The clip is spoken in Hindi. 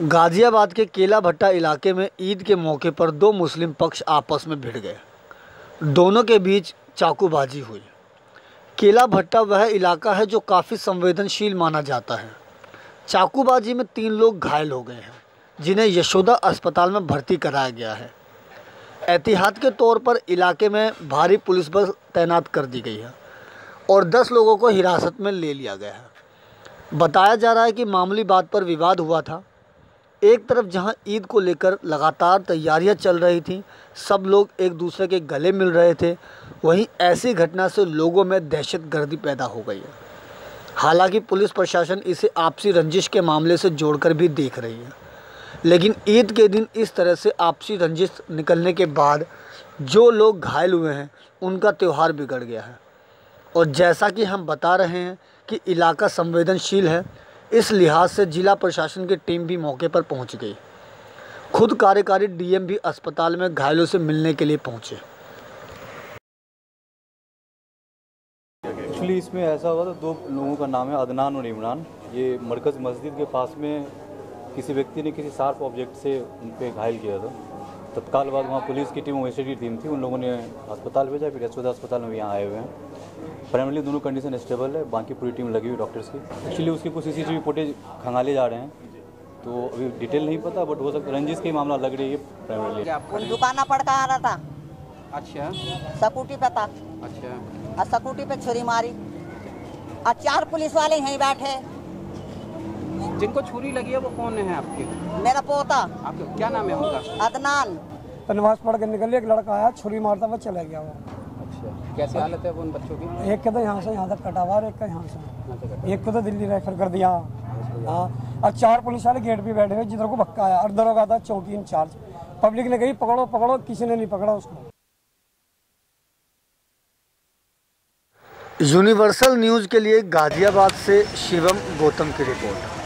गाज़ियाबाद के केला भट्टा इलाके में ईद के मौके पर दो मुस्लिम पक्ष आपस में भिड़ गए। दोनों के बीच चाकूबाजी हुई। केला भट्टा वह इलाका है जो काफ़ी संवेदनशील माना जाता है। चाकूबाजी में तीन लोग घायल हो गए हैं, जिन्हें यशोदा अस्पताल में भर्ती कराया गया है। एहतियात के तौर पर इलाके में भारी पुलिस बल तैनात कर दी गई है और दस लोगों को हिरासत में ले लिया गया है। बताया जा रहा है कि मामूली बात पर विवाद हुआ था। एक तरफ़ जहाँ ईद को लेकर लगातार तैयारियाँ चल रही थीं, सब लोग एक दूसरे के गले मिल रहे थे, वहीं ऐसी घटना से लोगों में दहशत गर्दी पैदा हो गई है। हालाँकि पुलिस प्रशासन इसे आपसी रंजिश के मामले से जोड़कर भी देख रही है। लेकिन ईद के दिन इस तरह से आपसी रंजिश निकलने के बाद जो लोग घायल हुए हैं, उनका त्यौहार बिगड़ गया है। और जैसा कि हम बता रहे हैं कि इलाका संवेदनशील है इस लिहाज से जिला प्रशासन की टीम भी मौके पर पहुँच गई। खुद कार्यकारी डीएम भी अस्पताल में घायलों से मिलने के लिए पहुँचे। एक्चुअली इसमें ऐसा हुआ था, दो लोगों का नाम है अदनान और इमरान। ये मरकज़ मस्जिद के पास में किसी व्यक्ति ने किसी शार्प ऑब्जेक्ट से उन पर घायल किया था। तत्काल बाद वहाँ पुलिस की टीम ओएसडी टीम थी उन लोगों ने अस्पताल भेजा फिर यशोदा अस्पताल में यहाँ आए हुए हैं। प्राइमरली दोनों कंडीशन स्टेबल है बाकी पूरी टीम लगी हुई डॉक्टर्स की। एक्चुअली उसकी कुछ सी फुटेज खंगाले जा रहे हैं तो अभी डिटेल नहीं पता बट हो सकता रंजिश का मामला लग रही है प्राइमरली उन दुकाना पड़ का आ रहा था अच्छा। सकूटी पे था। अच्छा। और सकूटी पे छुरी मारी। और चार पुलिस वाले यहीं बैठे। जिनको छुरी लगी है वो कौन है आपके? मेरा पोता। आपके क्या नाम है उनका? अदनान। नमाज़ पढ़ के निकल एक लड़का आया छुरी मारता हुआ चला गया वो। अच्छा कैसे हालत है वो उन बच्चों की? एक के तो यहाँ से यहाँ तक कटा हुआ और एक का यहाँ से। एक को तो दिल्ली रेफर कर दिया। हाँ और चार पुलिस वाले गेट पे बैठे हुए जिधर को भक्का आया और दरोगा था चौकी इंचार्ज पब्लिक ने कही पकड़ो पकड़ो किसी ने नहीं पकड़ा उसको। यूनिवर्सल न्यूज़ के लिए गाज़ियाबाद से शिवम गौतम की रिपोर्ट।